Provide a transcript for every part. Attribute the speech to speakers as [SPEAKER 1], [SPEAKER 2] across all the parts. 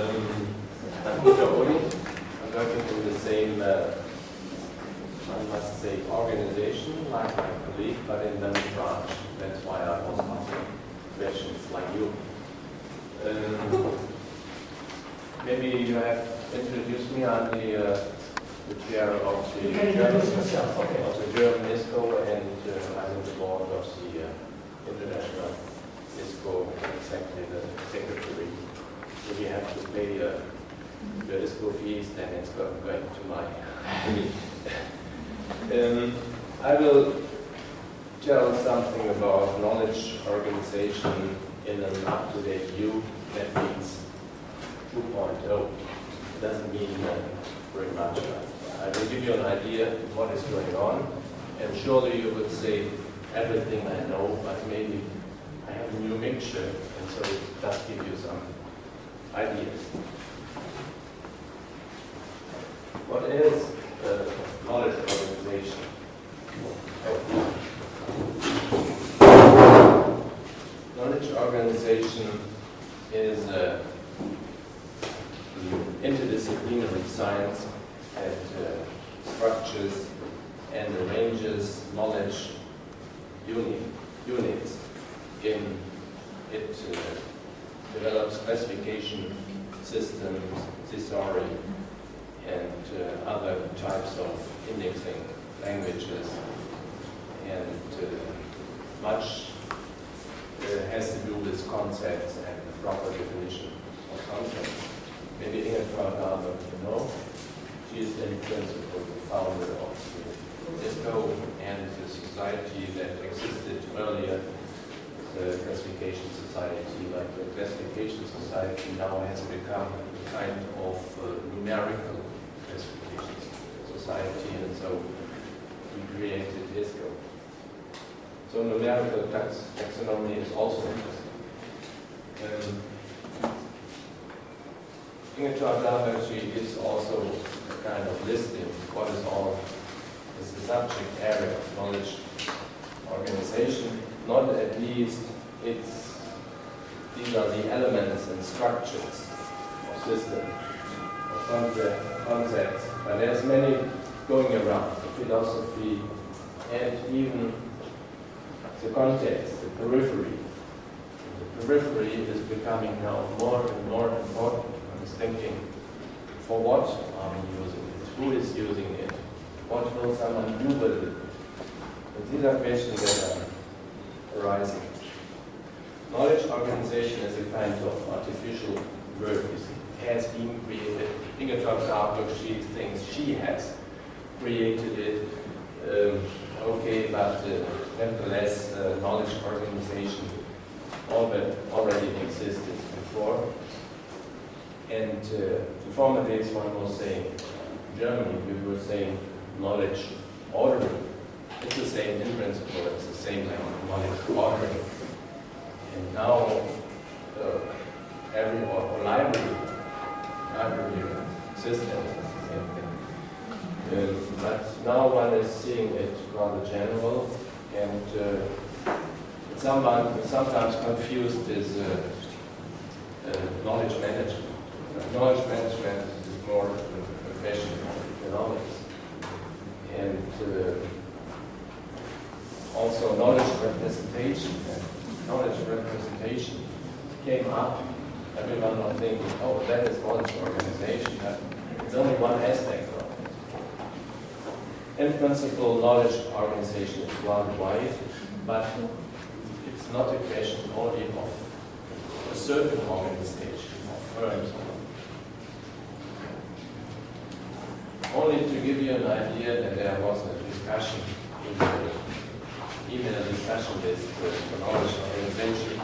[SPEAKER 1] Um, I'm Ohly. I'm working in the same, uh, I must say, organization like my colleague, but in another branch. That's why I was asking questions like you. Um, maybe you have introduced me. I'm the, uh, the chair of the German,
[SPEAKER 2] okay.
[SPEAKER 1] of the German ISKO, and uh, I'm on the board of the uh, International ISKO Executive Secretary. We have to pay uh, the school fees, then it's go- going to my. um, I will tell something about knowledge organization in an up-to-date view. That means 2.0. It doesn't mean uh, very much. I will give you an idea of what is going on, and surely you would say everything I know, but maybe I have a new mixture, and so it does give you some ideas. What is uh, knowledge organization? Knowledge organization is uh, the interdisciplinary science that uh, structures and arranges knowledge uni- units in it uh, develops classification systems, thesauri, and uh, other types of indexing languages, and uh, much uh, has to do with concepts and the proper definition of concepts. Maybe Ingetraut Dahlberg, you know, she is in principle the founder of the ISKO and the society that existed earlier, the Classification Society, like the Classification Society now has become a kind of uh, numerical classification society, and so we created ISKO. So numerical tax taxonomy is also interesting. Um, Ingetraut Dahlberg, she is also a kind of listing what is all is the subject area of knowledge organization. Not at least it's these are the elements and structures of system, of concept, concepts, but there's many going around, the philosophy and even the context, the periphery. The periphery is becoming now more and more thinking, for what are we using it? Who is using it? What will someone do with it? These are questions that are arising. Knowledge organization is a kind of artificial see. It has been created. Ingetraut she thinks she has created it. Um, okay, but uh, nevertheless, uh, knowledge organization already existed before. And uh, former days, one was saying, Germany, we were saying knowledge ordering. It's the same in principle, it's the same like knowledge ordering. And now, uh, every or, or library, library system is the same thing. Uh, but now one is seeing it rather general and uh, someone sometimes confused with uh, uh, knowledge management. Knowledge management is more of economics. And uh, also knowledge representation. Knowledge representation came up. Everyone was thinking, oh, that is knowledge organization. But it's only one aspect of it. In principle, knowledge organization is worldwide, but it's not a question only of a certain organization, of firms. Only to give you an idea that there was a discussion, in the email discussion with the knowledge organization.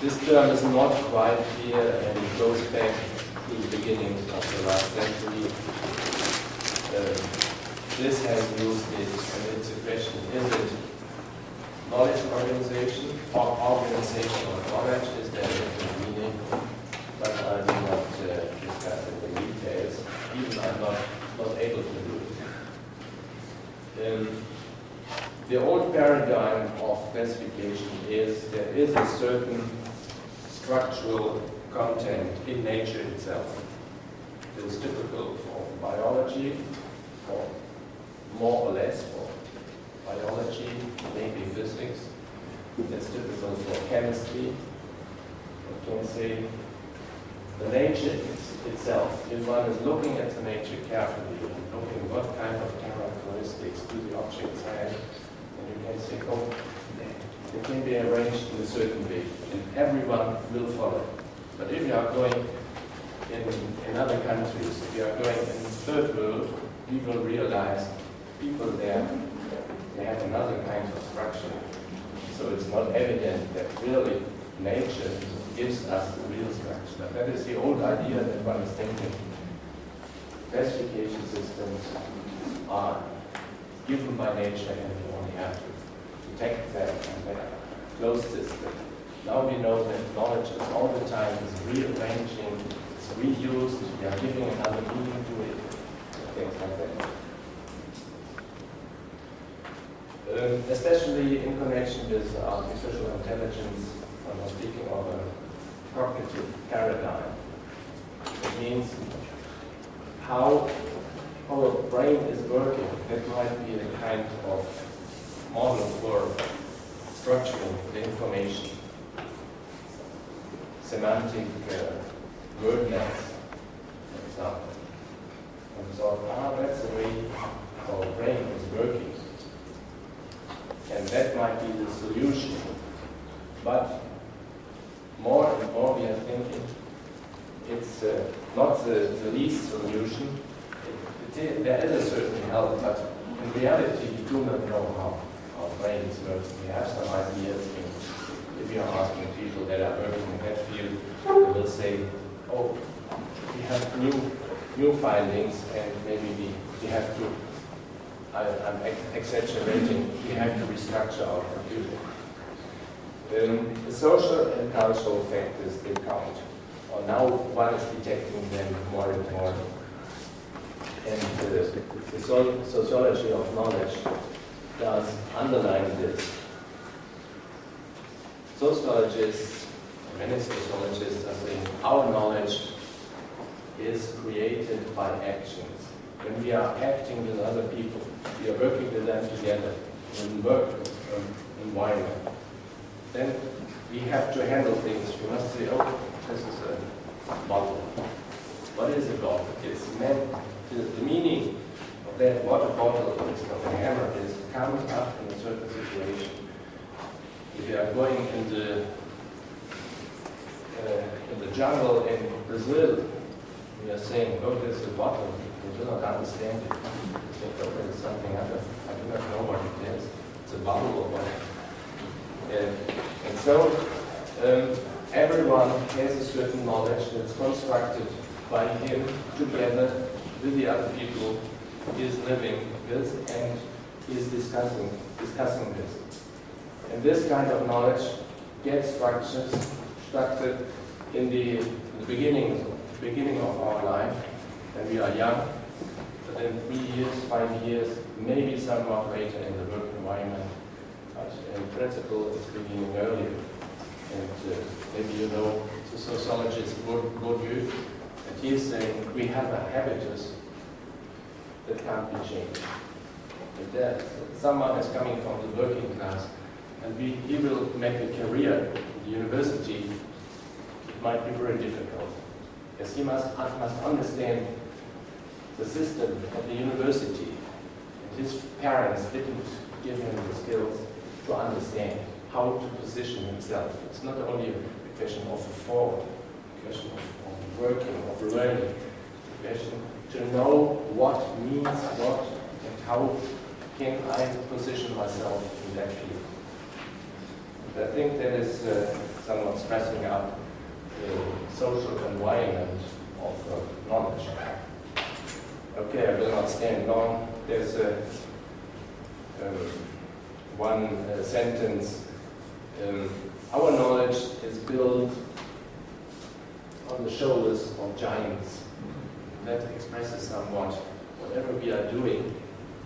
[SPEAKER 1] This term is not quite clear and it goes back to the beginning of the last century. Um, this has used it, and it's a question, is it knowledge organization or organization of knowledge? Is there a different meaning? But I do not uh, discuss it in details, even I'm not, not able to do it. Um, the old paradigm of classification is there is a certain structural content in nature itself. It is typical for biology, for more or less for biology, maybe physics. It's typical for chemistry. You can say the nature itself, if one is looking at the nature carefully, looking what kind of characteristics do the objects and you can say, oh, they can be arranged in a certain way, and everyone will follow. But if you are going in, in other countries, if you are going in the third world, you will realize people there, they have another kind of structure. So it's not evident that really nature gives us the real structure. That is the old idea that one is thinking. Classification systems are given by nature and we only have to detect them and are closed system. Now we know that knowledge is all the time is rearranging, it's reused, we are giving another meaning to it, things like that. Um, especially in connection with artificial intelligence, I'm speaking of a cognitive paradigm. It means how our brain is working. That might be a kind of model for structuring the information. Semantic uh, word nets, for example. And so, ah, that's the way our brain is working. And that might be the solution. But more and more we are thinking it's uh, not the, the least solution. It, there is a certain help, but in reality we do not know how our brains work. We have some ideas. If you are asking people that are working in that field, they will say, oh, we have new new findings and maybe we, we have to, I, am exaggerating, we have to restructure our computer. Um, the social and cultural factors, they count. Or now one is detecting them more and more. And the sociology of knowledge does underline this. Sociologists, many sociologists are saying our knowledge is created by actions. When we are acting with other people, we are working with them together in work um, environment then we have to handle things. We must say, oh, this is a bottle. What is a bottle? It's meant, to, the meaning of that water bottle is of a hammer is comes up in a certain situation. If you are going in the, uh, in the jungle in Brazil, we are saying, oh, there's a bottle. You do not understand it. You think, oh, it's something other. I do not know what it is. It's a bottle or whatever. And so um, everyone has a certain knowledge that's constructed by him together with the other people is living with and is discussing, discussing this. And this kind of knowledge gets structured, structured in the, in the beginning, beginning of our life when we are young, but then three years, five years, maybe somewhat later in the work environment, in principle, it's beginning earlier. And uh, maybe you know the sociologist Bourdieu, is saying we have a habitus that can't be changed. There, someone is coming from the working class, and we, he will make a career in the university, it might be very difficult. Yes, he must, must understand the system of the university. And his parents didn't give him the skills to understand how to position himself. It's not only a question of a form, question of, of working, of learning, question to know what means what and how can I position myself in that field. And I think that is uh, somewhat stressing up the social environment of uh, knowledge. Okay, I will not stand long. There's a um, one uh, sentence. Um, our knowledge is built on the shoulders of giants. That expresses somewhat whatever we are doing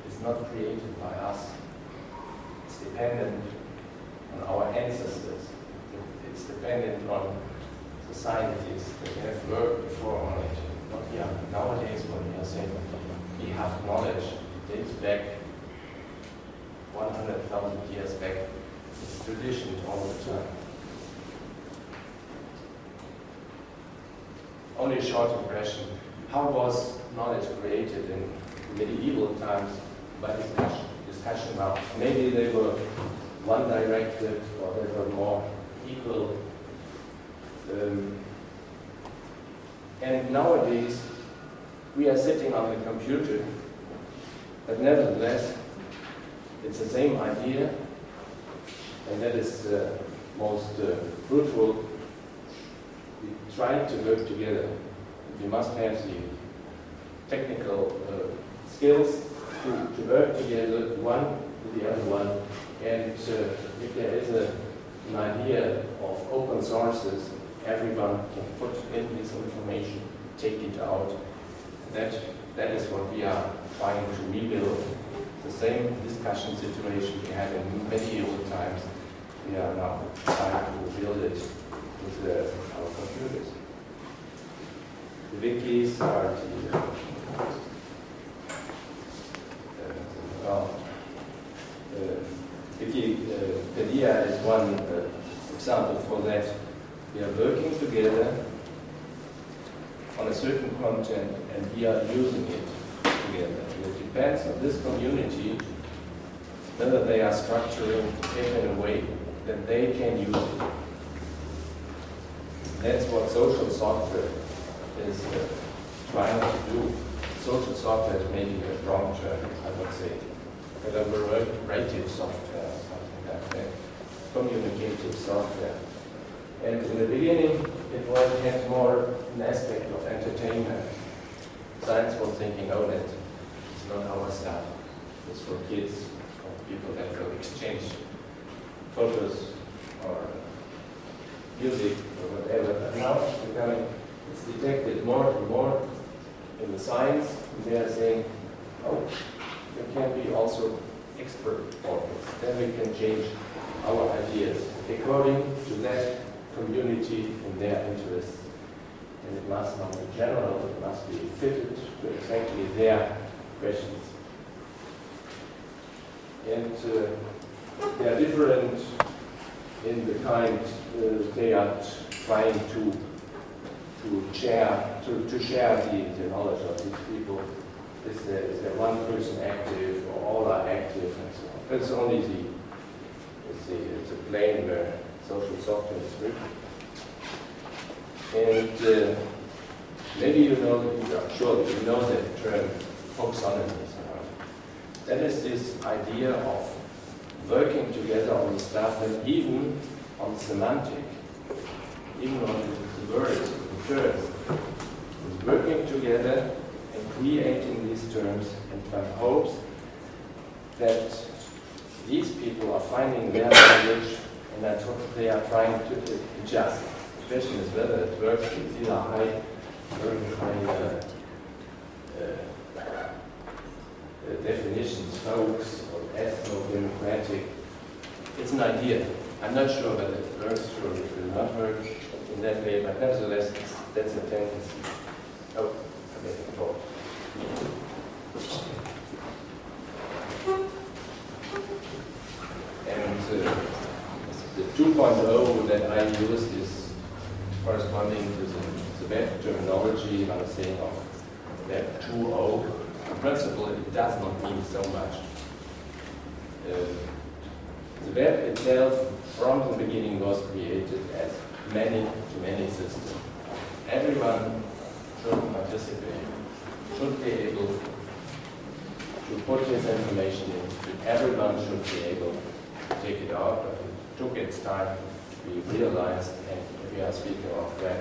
[SPEAKER 1] is not created by us. It's dependent on our ancestors. It's dependent on scientists that have worked before on it. What nowadays, when we are saying we have knowledge, dates back 100,000 years back. It's tradition all the time. Only a short impression. How was knowledge created in medieval times by discussion, discussion about maybe they were one directed or they were more equal. Um, and nowadays we are sitting on the computer, but nevertheless it's the same idea and that is uh, most uh, fruitful. We try to work together. We must have the technical uh, skills to, to work together, one with the other one. And uh, if there is a, an idea of open sources, everyone can put in this information, take it out. That, that is what we are trying to rebuild. The same discussion situation we had in medieval times, we are now trying to rebuild it with uh, our computers. The wikis are the well, uh, Wikipedia is one uh, example for that. We are working together on a certain content and we are using it together. It depends on this community whether they are structuring it in a way that they can use it. That's what social software is uh, trying to do. Social software is maybe a wrong term, I would say. Collaborative software, something like that. Communicative software. And in the beginning, it was had more an aspect of entertainment. Science was thinking, oh, that it's not our stuff. It's for kids, or people that will exchange photos or music or whatever. But now it's becoming, it's detected more and more in the science. They are saying, oh, there can be also expert authors. Then we can change our ideas according to that community and their interests. And it must not be general, it must be fitted to exactly their questions. And uh, they are different in the kind uh, they are trying to to share to, to share the, the knowledge of these people. Is there, is there one person active or all are active and so on? That's only the it's the it's a plane where social software is written. And uh, maybe you know, I'm sure you know that term folksonomy. That is this idea of working together on stuff and even on semantic, even on the words, the terms, working together and creating these terms and one hopes that these people are finding their language and that they are trying to adjust. The question is whether it works with either high, very high uh, uh, definitions, folks, or ethno-democratic. It's an idea. I'm not sure whether it works or it will not work in that way, but nevertheless, that's a tendency. Oh, I made a talk. And uh, the 2.0 that I use is corresponding to the, the web terminology I was saying of web 2.0. In principle, it does not mean so much. Uh, the web itself, from the beginning, was created as many-to-many system. Everyone should participate, should be able to put his information in. Everyone should be able to take it out, but it took its time to be realized, and we are speaking of Web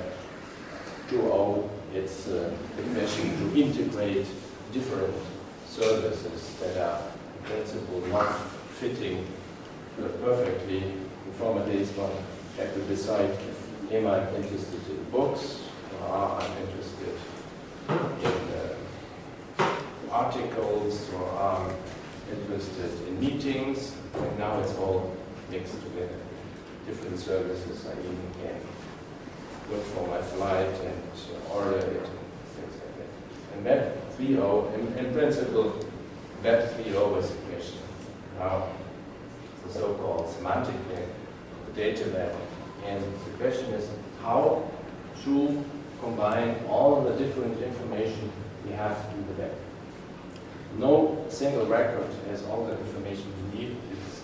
[SPEAKER 1] 2.0, it's uh, the question to integrate different services that are in principle not fitting perfectly. In former days, one had to decide, am I interested in books or am I interested in uh, articles or am interested in meetings? And now it's all mixed together. Different services I even can look for my flight and order it and things like that. And that 3.0, in, in principle, that 3.0 was a question Now, the so-called semantic the data web. And the question is how to combine all the different information we have in the web. No single record has all the information we need. It's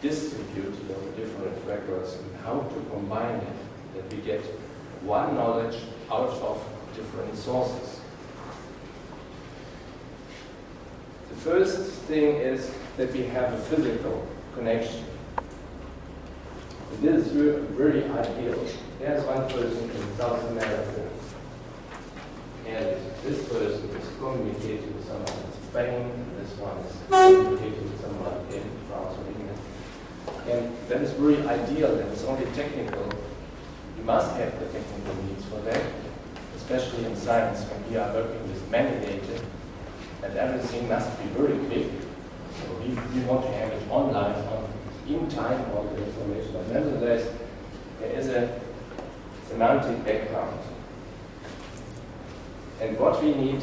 [SPEAKER 1] distributed over different records and how to combine it, that we get one knowledge out of different sources. The first thing is that we have a physical connection. This is very ideal. There's one person in South America, and this person is communicating with someone in Spain, this one is communicating with someone in France or England. And that is very ideal, and it's only technical. You must have the technical needs for that, especially in science when we are working with many data, and everything must be very quick. So we, we want to have it online, on, in time, all the information. But nevertheless, there is a semantic background. And what we need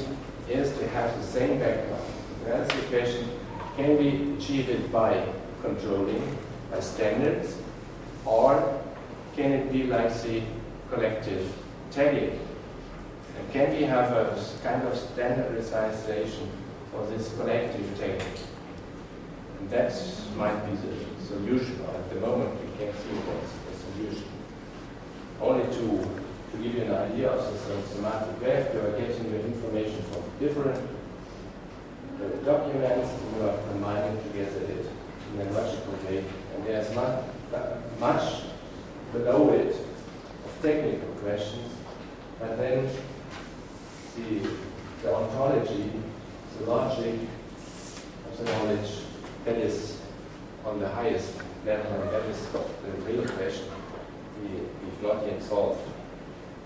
[SPEAKER 1] is to have the same background. That's the question, can we achieve it by controlling, by standards, or can it be like the collective tagging? And can we have a kind of standardization for this collective tagging? And that might be the solution. At the moment, we can't see what's the solution. Only to, to give you an idea of the semantic web, you are getting your information from different uh, documents, you are combining together it in a logical way, and there's much, much below it of technical questions, but then the, the ontology, the logic of the knowledge, that is on the highest level, that is the real question we, we've not yet solved.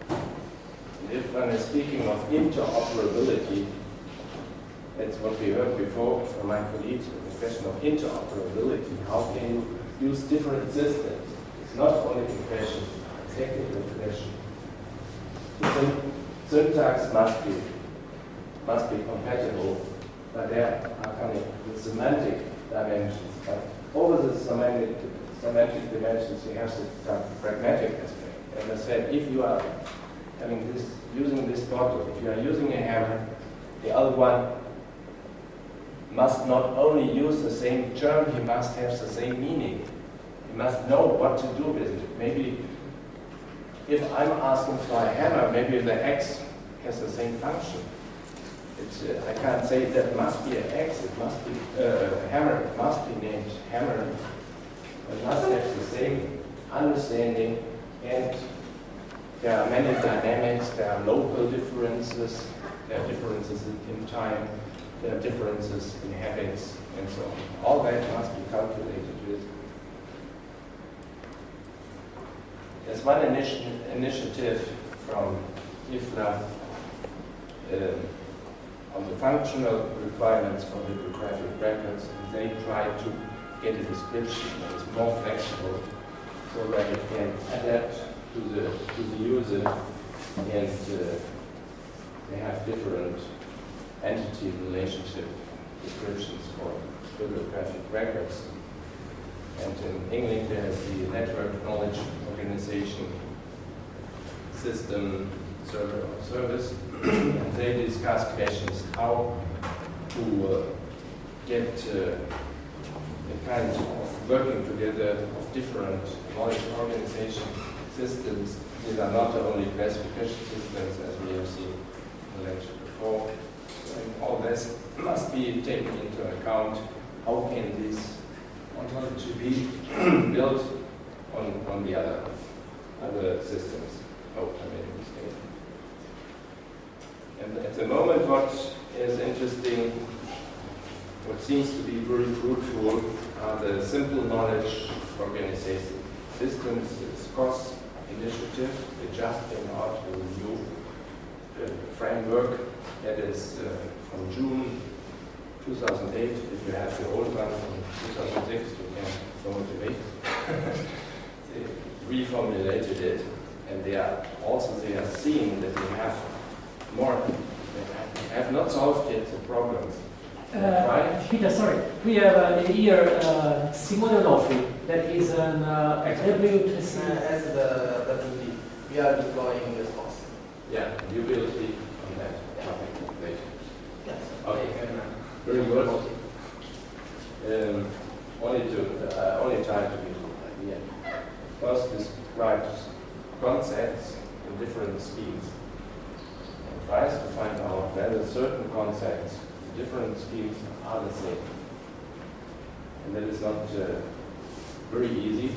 [SPEAKER 1] And if one is speaking of interoperability, that's what we heard before from my colleague, the question of interoperability. How can you use different systems? It's not only a question, a technical question. The syntax must be must be compatible, but there are coming the semantic dimensions. But over the semantic semantic dimensions, you have the pragmatic aspect. And I said, if you are having this, using this bottle, if you are using a hammer, the other one must not only use the same term, he must have the same meaning. He must know what to do with it. Maybe if I'm asking for a hammer, maybe the X has the same function. Uh, I can't say that must be an X, it must be uh, hammer, it must be named hammer. It must have the same understanding and there are many dynamics, there are local differences, there are differences in, time, there are differences in habits and so on. All that must be calculated with. There's one initi initiative from IFLA um, on the functional requirements for bibliographic records. They try to get a description that is more flexible so that it can adapt to the, to the user and uh, they have different entity relationship descriptions for bibliographic records. And in England, there's the Network Knowledge Organization System Server or Service, and they discuss questions how to uh, get uh, a kind of working together of different knowledge organization systems. These are not only classification systems as we have seen in the lecture before. And all this must be taken into account. How can this ontology be built on, on the other, other systems? Oh, I made a mistake. And at the moment, what is interesting, what seems to be very fruitful, are the simple knowledge organization systems, SKOS initiative. Came out with a new uh, framework that is uh, from June 2008. If you have the old one from 2006, you can throw it away. they reformulated it. and they are also they are seeing that they have more, they have not solved yet the problems.
[SPEAKER 2] Uh, Peter, sorry. We have uh, here uh, Simone Onofri, that is an uh, W3C.
[SPEAKER 3] Uh, as the WD, we are deploying this course.
[SPEAKER 1] Yeah, you will speak on that topic later.
[SPEAKER 3] Yes.
[SPEAKER 1] Okay.
[SPEAKER 3] Uh,
[SPEAKER 1] Very good. Um, only to, uh, only try to give you an idea. First describes concepts in different speeds and tries to find out whether certain concepts, different schemes are the same. And that is not uh, very easy.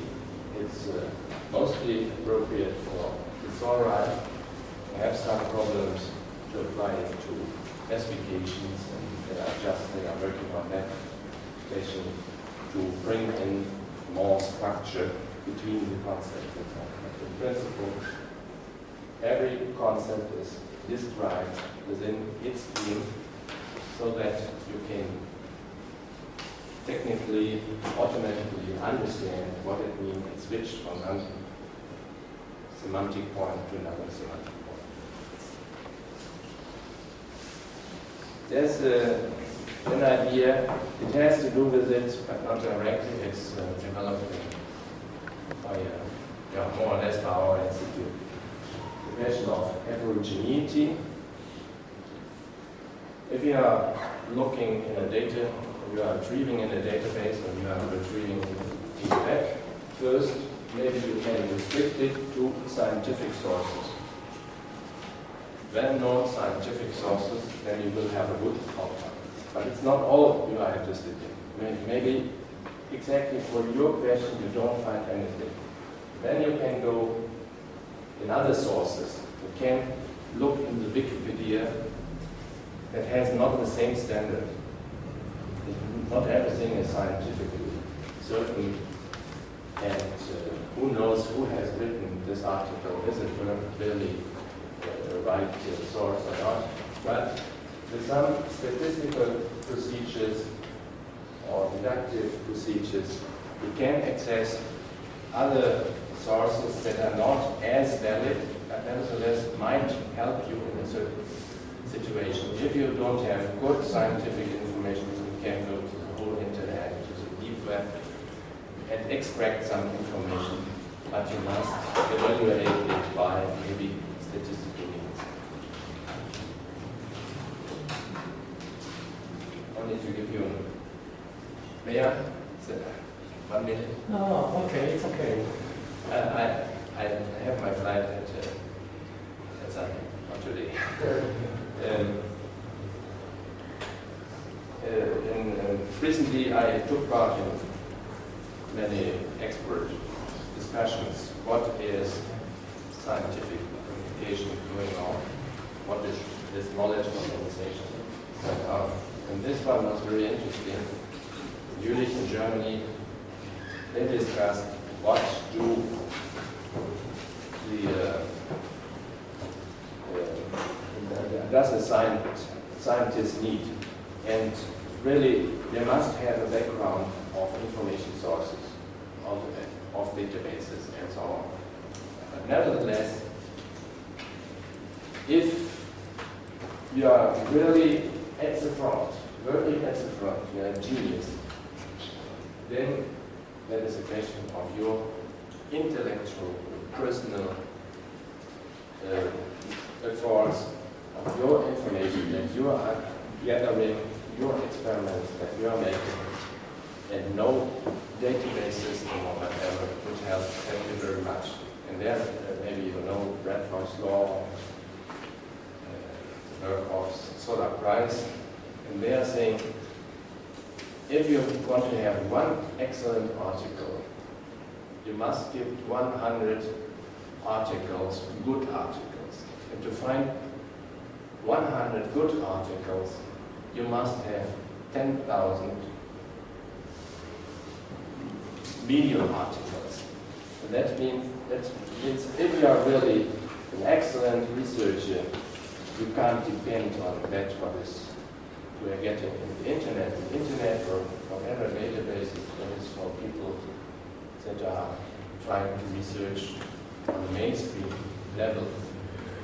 [SPEAKER 1] It's uh, mostly appropriate for, right. I have some problems to apply it to specifications and they are just, are working on that station to bring in more structure between the concepts and so on. Every concept is described within its field so that you can technically, automatically understand what it means and switch from one semantic point to another semantic point. There's a, an idea, it has to do with it, but not directly, it's uh, developed by, uh, yeah, more or less by our institute. The question of heterogeneity. If you are looking in a data, you are retrieving in a database, or you are retrieving it back, first, maybe you can restrict it to scientific sources well-known scientific sources, then you will have a good outcome. But it's not all you are interested in. May- Maybe exactly for your question you don't find anything. Then you can go in other sources. You can look in the Wikipedia that has not the same standard. Not everything is scientifically certain. And uh, who knows who has written this article? Is it really uh, right uh, source or not. But with some statistical procedures or deductive procedures, you can access other sources that are not as valid, but nevertheless might help you in a certain situation. If you don't have good scientific information, you can go to the whole internet, to the deep web, and extract some information, but you must evaluate it by maybe statistical means. Only to give you, may I? One minute?
[SPEAKER 2] No, okay, it's okay.
[SPEAKER 1] I, I, have my flight at, uh, at Sunday, not today. um, uh, in, uh, recently, I took part in many expert discussions. What is scientific communication going on? What is this knowledge organization? And, uh, and this one was very interesting. In Jülich in Germany, they discussed what do the uh, uh, does a scientist, scientist need? And really, they must have a background of information sources, of, of databases, and so on. But nevertheless, if you are really at the front, working at the front, you are a genius, then that is a question of your intellectual, personal uh, efforts, of your information that you are gathering, your experiments that you are making, and no database system or whatever would help thank you very much. And there, uh, maybe you know Bradford's law, uh, the work of Solla Price, and they are saying if you want to have one excellent article, you must give 100 articles, good articles. And to find 100 good articles, you must have 10,000 medium articles. And that means that means if you are really an excellent researcher, you can't depend on that what is we are getting in the internet. The internet or whatever databases that is for people that are trying to research on the mainstream level.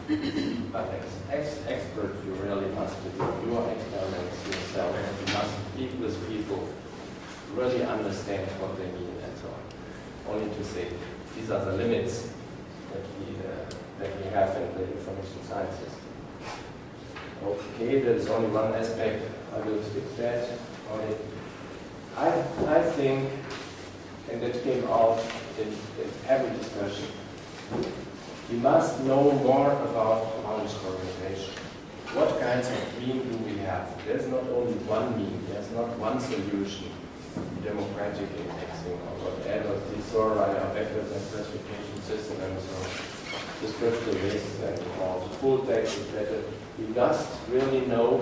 [SPEAKER 1] But as ex expert, you really must do your experiments yourself. You must speak with people, really understand what they mean and so on. Only to say these are the limits that we, uh, that we have in the information sciences. Okay, there's only one aspect I will skip that on it. I, I think, and that came out in, in every discussion, we must know more about knowledge orientation. What kinds of mean do we have? There's not only one mean, there's not one solution, democratic indexing or whatever, thesauri or uh, vectors and classification system and so descriptive lists and all, full text is better. We must really know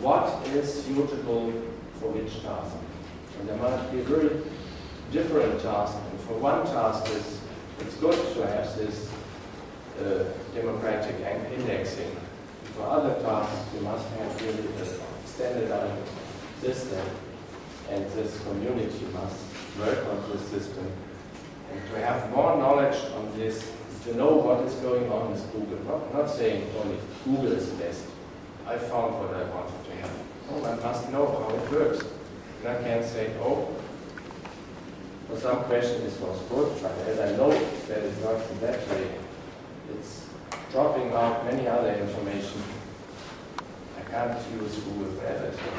[SPEAKER 1] what is suitable for which task. And there might be very different tasks. And for one task, it's, it's good to have this uh, democratic indexing. For other tasks, you must have really a standardized system, and this community must work on this system. And to have more knowledge on this, to know what is going on with Google. Not, not saying only Google is best. I found what I wanted to have. Oh, I must know how it works. And I can say, oh, for some question this was good, but as I know that it works in that way, it's dropping out many other information. I can't use Google everything.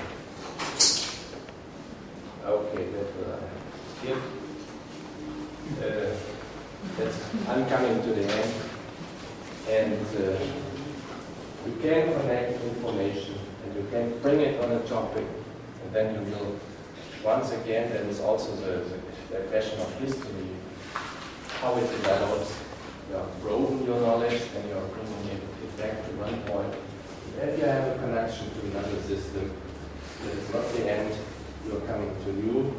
[SPEAKER 1] Okay, that will I skip. Uh, that's, I'm coming to the end. And uh, you can connect information and you can bring it on a topic and then you will, once again, there is also the, the, the question of history, how it develops. You have broadened your knowledge and you are bringing it, it back to one point. If you have a connection to another system, that is not the end, you are coming to new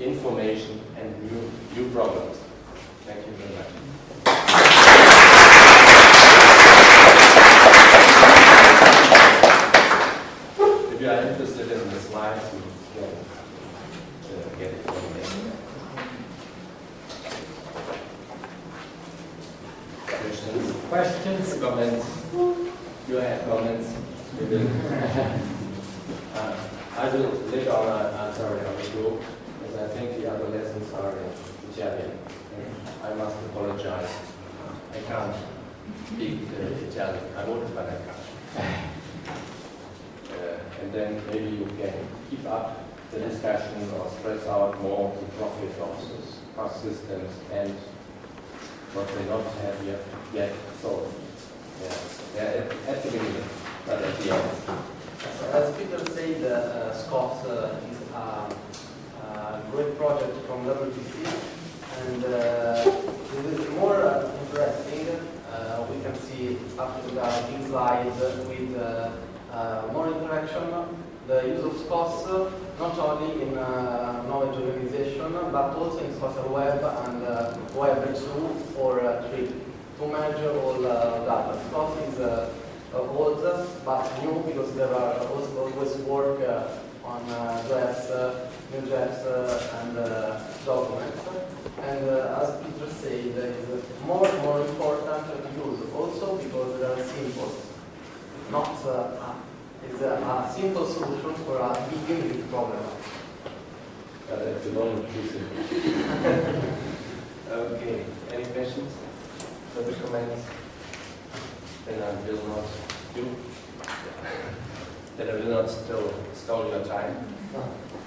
[SPEAKER 1] information and new, new problems. Thank you very much. If you are interested in the slides, you can uh, get it from there. Questions?
[SPEAKER 2] Questions?
[SPEAKER 1] Comments? You have comments? You will. Uh, I will later on answer on the group, because I think the other lessons are in Italian. I must apologize. I can't speak uh, Italian. I would, but I can't. Uh, and then maybe you can keep up the discussion or stress out more the profit of those cost systems and what they not have yet, yet solved. Yeah, yeah, at, at the beginning,
[SPEAKER 3] As Peter said, uh, SKOS uh, is a, a great project from W3C, and uh, it is more uh, interesting. Uh, we can see after the big slides with uh, uh, more interaction, the use of SKOS uh, not only in uh, knowledge organization, but also in social web and uh, web 2 or uh, 3 to manage all uh, data. SKOS is uh, uh, old but new because there are also always work uh, on uh, JS, uh, uh, and uh, documents. And uh, as Peter said, it is more and more important to use also because they are simple. Not uh, it's a, a simple solution for a big problem.
[SPEAKER 1] Uh, that's a long inclusive. okay, any questions? Further comments? Then I will not do. Then I will not still stall your time.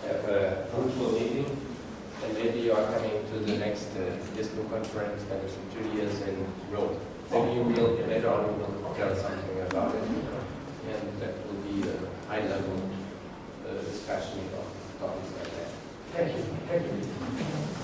[SPEAKER 1] Have a fruitful meeting. And maybe you are coming to the next uh, ISKO conference that is in two years in Rome. Maybe you will, later on, will tell something about it. And that will be a high level uh, discussion of topics like that.
[SPEAKER 2] Thank you. Thank you.